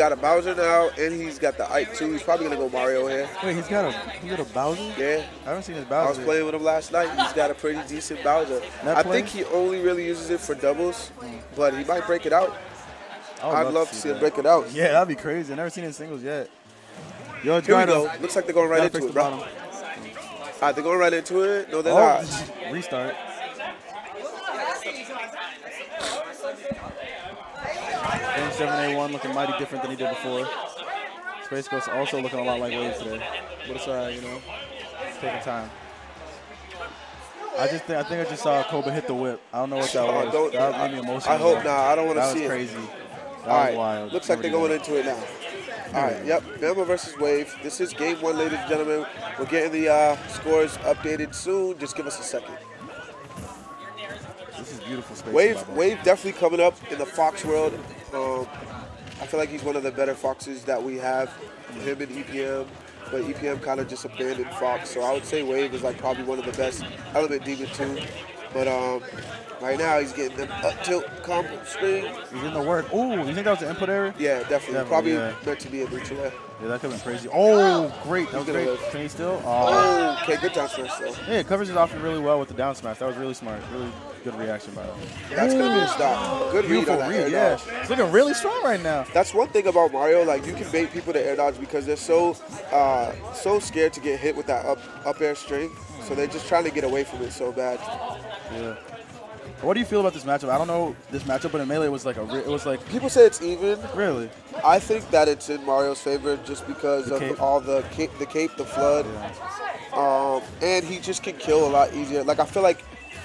got a Bowser now, and he's got the Ike too. He's probably gonna go Mario here. Wait, he's got a he got a Bowser? Yeah. I haven't seen his Bowser. I was playing with him last night. He's got a pretty decent Bowser. Not I playing? think he only really uses it for doubles, but he might break it out. I'd love to see him break it out. Yeah, that'd be crazy. I've never seen it in singles yet. Yo, Here we go. Looks like they're going right into it, bro. All ah, right, they're going right into it. No, they're Oh, not. restart. Game 7A1 looking mighty different than he did before. Space Ghost also looking a lot like Waves today. But it's alright, you know. It's taking time. I just think I think I just saw Koba hit the whip. I don't know what that Oh, was. don't- that made me emotional. I hope not. I don't want to see it. That was crazy. That All was wild. looks like they're going into it now. All right, yep, Bamma versus Wave. This is game one, ladies and gentlemen. We're getting the uh, scores updated soon. Just give us a second. This is beautiful space. Wave, by the way. Wave definitely coming up in the Fox world. Um, I feel like he's one of the better Foxes that we have. Him and EPM, but EPM kind of just abandoned Fox. So I would say Wave is like probably one of the best. Element Demon too, but um, right now he's getting them up tilt combo spring. He's in the work. Ooh, you think that was the input error? Yeah, definitely. Definitely, Probably yeah. meant to be a neutral air. Yeah, that could have been crazy. Oh, great. That was He's great. live. Can he still? Oh. Oh, okay, good down smash though. Yeah, it covers his option really well with the down smash. That was really smart. Really good reaction by him. That's gonna be a stop. Good read Beautiful on that air read, yeah. dodge. It's looking really strong right now. That's one thing about Mario. Like you can bait people to air dodge because they're so uh, so scared to get hit with that up up air string. So they're just trying to get away from it so bad. Yeah. What do you feel about this matchup? I don't know this matchup, but in melee it was like a it was like People say it's even. really. I think that it's in Mario's favor just because The of cape. all the cape, the cape, the flood, um, and he just can kill a lot easier. Like I feel like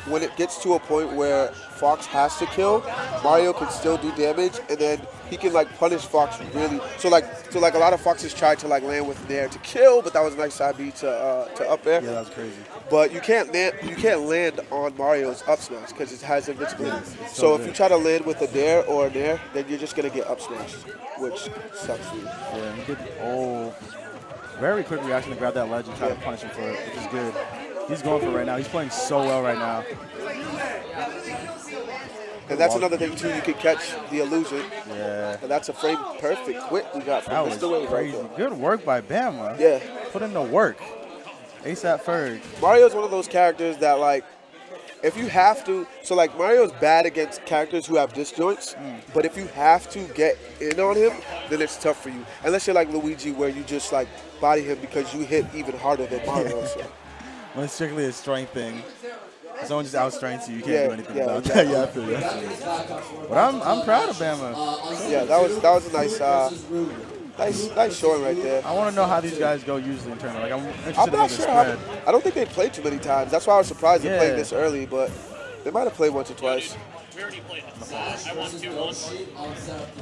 when it gets to a point where Fox has to kill, Mario can still do damage, and then he can like punish Fox really. So like, so like a lot of Foxes tried to like land with Nair to kill, but that was a nice side B to uh, to up air. Yeah, that was crazy. But you can't land you can't land on Mario's up smash because it has invincibility. so So, if you try to land with a Nair or a Nair, then you're just gonna get up smashed, which sucks for you. Yeah, he did. Oh, very quick reaction to grab that ledge and try to punish him for it, which is good. He's going for right now. He's playing so well right now. And that's another thing too. You can catch the illusion, Yeah, and that's a frame perfect whip we got from Mr. Wave right crazy. there. Good work by Bamma. Yeah, Put in the work. ASAP Ferg. Mario's one of those characters that like, if you have to, so like Mario's bad against characters who have disjoints, Mm. but if you have to get in on him, then it's tough for you. Unless you're like Luigi, where you just like body him because you hit even harder than Mario. so. When it's strictly a strength thing. If someone just outstrengths you, you can't Yeah, do anything yeah, about exactly. that. Yeah, I feel you. But I'm, I'm proud of Bamma. Yeah, that was that was a nice, uh, nice, nice showing right there. I want to know how these guys go usually in tournament. Like I'm interested I'm in not the sure. Spread. I don't think they played too many times. That's why I was surprised they played this early, but they might have played once or twice.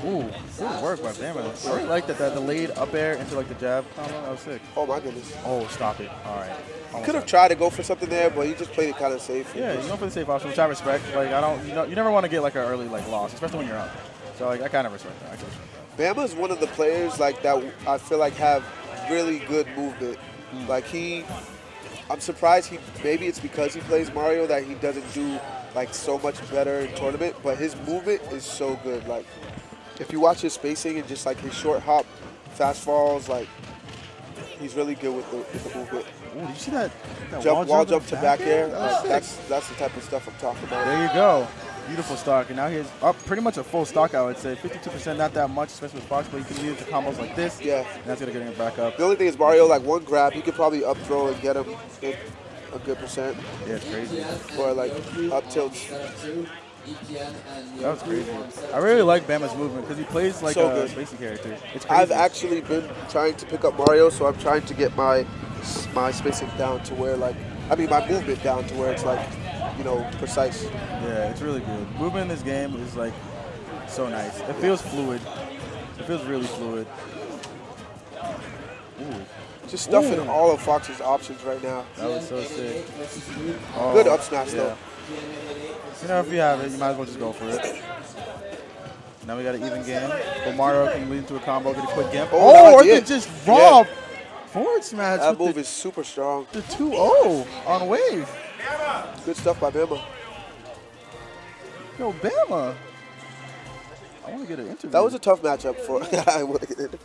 Ooh, good work by Bamma. I really like that, that delayed up air into like the jab combo. That was sick. Oh my goodness. Oh, stop it. All right. Almost Could have tried to go for something there, but he just played it kind of safe. Yeah, you go for the safe option, which I respect. Like I don't, you know, you never want to get like an early like loss, especially when you're up. So like I kind of respect that. I can respect that. Bamma's one of the players like that. I feel like have really good movement. Hmm. Like he, I'm surprised he. Maybe it's because he plays Mario that he doesn't do like so much better in tournament. But his movement is so good. Like if you watch his spacing and just like his short hop, fast falls, like he's really good with the with the movement. Ooh, did you see that? that Jump, wall jump the to back air. That was Like, that's that's the type of stuff I'm talking about. There you go. Beautiful stock. And now he's up uh, pretty much a full stock, I would say. 52%, not that much, especially with Fox, but you can use the combos like this. Yeah. And that's going to get him back up. The only thing is Mario, like one grab, he could probably up throw and get him in a good percent, Yeah, it's crazy. or like up tilts. That was crazy. I really like Bamma's movement because he plays like So a good. spacey character. It's crazy. I've actually been trying to pick up Mario, so I'm trying to get my my spacing down to where like I mean my movement down to where it's like you know precise. Yeah, it's really good. Movement in this game is like so nice. It feels fluid. It feels really fluid. Ooh, Just stuffing Ooh. all of Fox's options right now. that was so sick. Oh, Good up oh, smash though. You know, if you have it, you might as well just go for it. Now we got an even game. But Mario can lead into a combo, get a quick gimp. Oh, Oh, or can just raw forward smash That move the, is super strong. the 2-0 on wave. Good stuff by Bamma. Yo, Bamma. I want to get an interview. That was a tough matchup for. I want to get it.